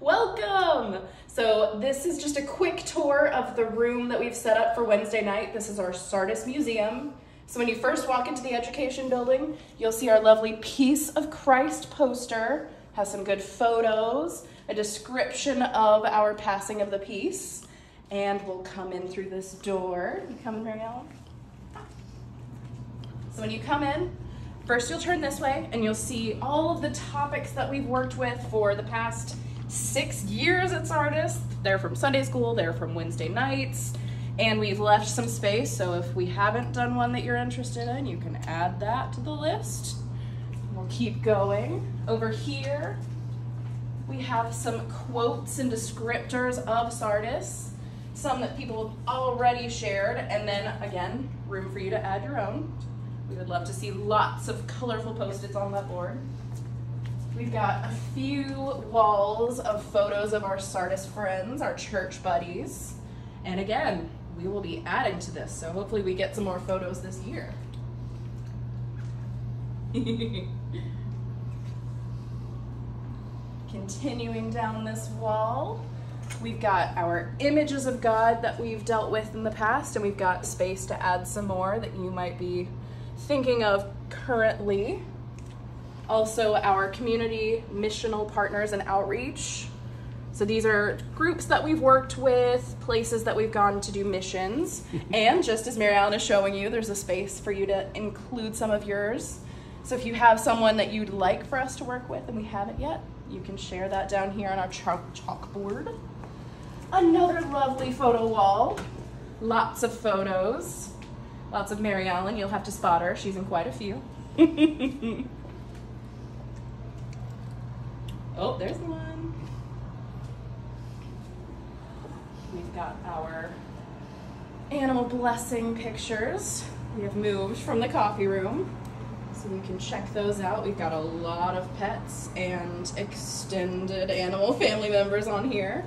Welcome! So this is just a quick tour of the room that we've set up for Wednesday night. This is our Sardis Museum. So when you first walk into the education building, you'll see our lovely Peace of Christ poster, has some good photos, a description of our passing of the peace, and we'll come in through this door. You coming, Mary Allen? So when you come in, first you'll turn this way and you'll see all of the topics that we've worked with for the past six years at Sardis. They're from Sunday school, they're from Wednesday nights, and we've left some space. So if we haven't done one that you're interested in, you can add that to the list. We'll keep going. Over here, we have some quotes and descriptors of Sardis, some that people have already shared, and then again, room for you to add your own. We would love to see lots of colorful post-its on that board. We've got a few walls of photos of our Sardis friends, our church buddies. And again, we will be adding to this, so hopefully we get some more photos this year. Continuing down this wall, we've got our images of God that we've dealt with in the past, and we've got space to add some more that you might be thinking of currently. Also, our community missional partners and outreach. So these are groups that we've worked with, places that we've gone to do missions. and just as Mary Allen is showing you, there's a space for you to include some of yours. So if you have someone that you'd like for us to work with and we haven't yet, you can share that down here on our chalk chalkboard. Another lovely photo wall. Lots of photos. Lots of Mary Allen. You'll have to spot her. She's in quite a few. oh, there's one. We've got our animal blessing pictures. We have moved from the coffee room. So you can check those out. We've got a lot of pets and extended animal family members on here.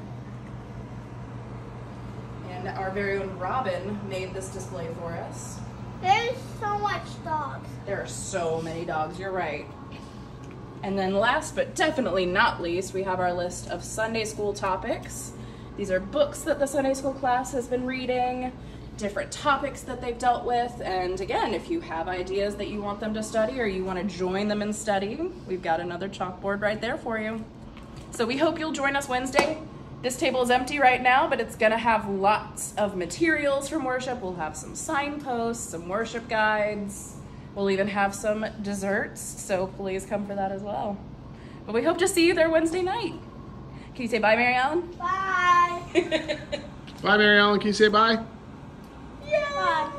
And our very own Robin made this display for us. There's so much dogs. There are so many dogs, you're right. And then last but definitely not least, we have our list of Sunday school topics. These are books that the Sunday school class has been reading, different topics that they've dealt with, and again, if you have ideas that you want them to study or you want to join them in studying, we've got another chalkboard right there for you. So we hope you'll join us Wednesday. This table is empty right now, but it's gonna have lots of materials from worship. We'll have some signposts, some worship guides. We'll even have some desserts, so please come for that as well. But we hope to see you there Wednesday night. Can you say bye, Mary Allen? Bye. Bye, Mary Allen. Can you say bye? Bye.